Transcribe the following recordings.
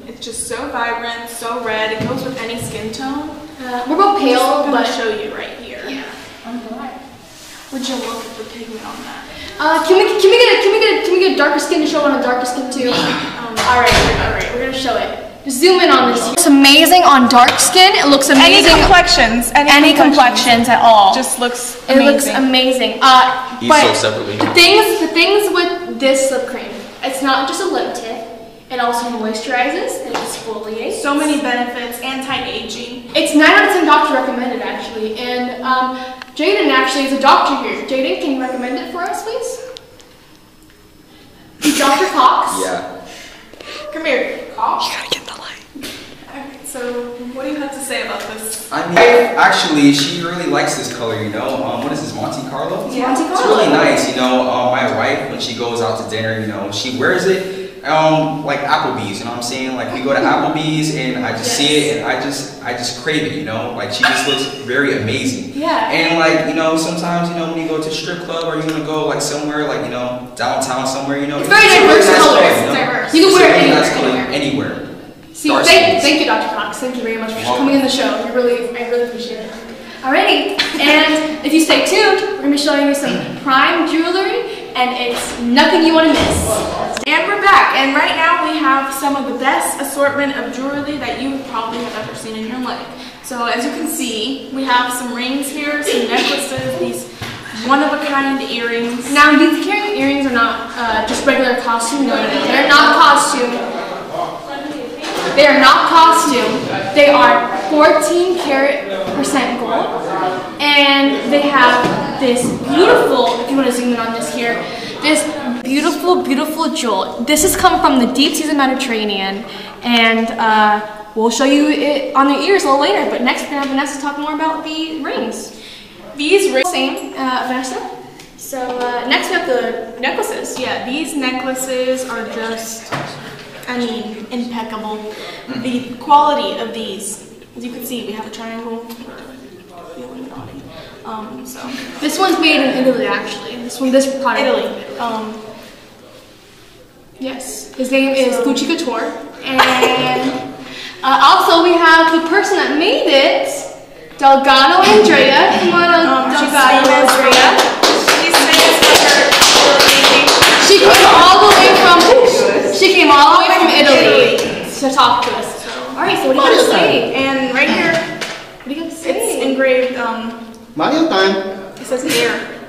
lip. It's just so vibrant, so red. It goes with any skin tone. Uh, we're both pale, I'm gonna but show you right here. yeah. Would you look at the pigment on that? Uh, can we can we get a, can we get a, can we get a darker skin to show on a darker skin too? Um, all right, all right, we're gonna show it. Just zoom in on this. It's amazing on dark skin. It looks amazing. any complexions, any, any complexions at all. Just looks amazing. it amazing. looks amazing. Uh, Each but sold separately. the things the things with this lip cream, it's not just a lip tint. It also moisturizes. It exfoliates. So many benefits, anti-aging. It's 9 out of 10 doctor recommended actually. And um, Jaden actually is a doctor here. Jaden, can you recommend it for us, please? Dr. Cox. Yeah. Come here. Cox. You gotta get the light. Alright, so what do you have to say about this? I mean, actually, she really likes this color, you know. Um, what is this, Monte Carlo? It's Monte It's really nice, you know. Um, my wife, when she goes out to dinner, you know, she wears it. Um, like Applebee's, you know what I'm saying? Like we go to Applebee's and I just see it and I just, I just crave it, you know. Like she just looks very amazing. Yeah. And like you know, sometimes you know when you go to a strip club or you want to go like somewhere like you know downtown somewhere, you know. It's very diverse colors. color, you know? diverse. You can wear it anywhere, anywhere. anywhere. See, thank, thank you, Dr. Cox. Thank you very much for coming in the show. You really, I really appreciate it. Alrighty, and if you stay tuned, we're gonna be showing you some prime jewelry, and it's nothing you want to miss. And we're back, and right now we have some of the best assortment of jewelry that you probably have ever seen in your life. So as you can see, we have some rings here, some necklaces, these one-of-a-kind earrings. Now, these carrying earrings are not uh, just regular costume. No. They're not costume. They are not costume. They are 14 karat percent gold. And they have this beautiful, if you want to zoom in on this here, this beautiful, beautiful jewel. This has come from the deep seas of Mediterranean. And uh, we'll show you it on the ears a little later. But next, we're going to have Vanessa talk more about the rings. These rings, Same, uh, Vanessa. So uh, next we have the necklaces. yeah, these necklaces are just, I mean, impeccable. The quality of these, as you can see, we have a triangle. Um, so This one's made in Italy, actually. This one, this product. Italy. Um, Yes. His name is Gucci Couture, and uh, also we have the person that made it, Delgado Andrea. Come on, um, Delgado Andrea. She's famous for her. She came all the way from. She came all the way from Italy to talk to us. All right. So what do you have to say? And right here, What do you to say? it's engraved. Um, Mario time. it says air.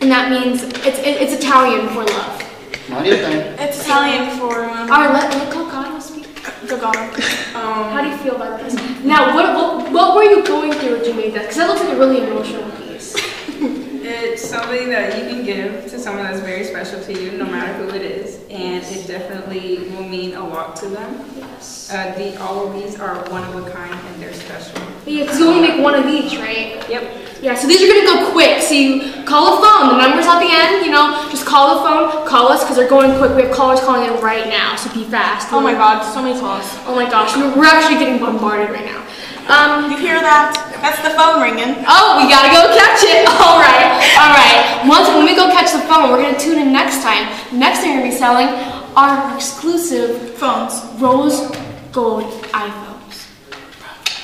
and that means it's it, it's Italian for love. Mario time. It's Italian for um, All right. Let let Delgado speak. Gagano. Um, How do you feel about this? Now, what, what, what were you going through when you made that? Because that looks like a really emotional piece. It's something that you can give to someone that's very special to you, no matter who it is, and it definitely will mean a lot to them. Yes. Uh, the all of these are one of a kind and they're special. Yeah, because you only make one of each, right? Yep. Yeah, so these are gonna go quick. So you call a phone, the number's at the end, you know, just call the phone, call us, because they're going quick. We have callers calling in right now, so be fast. oh my God, so many calls. Oh my gosh, we're, actually getting bombarded right now. Um, You hear that? That's the phone ringing. oh, we gotta go catch it. All right, all right. Once when we go catch the phone, we're gonna tune in next time. Next thing we're gonna be selling our exclusive Phones. rose gold iPhones.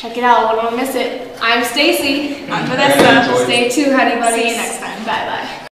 Check it out, don't miss it. I'm Stacey. I'm Vanessa. Stay tuned, honey buddies. See you next time. Bye bye.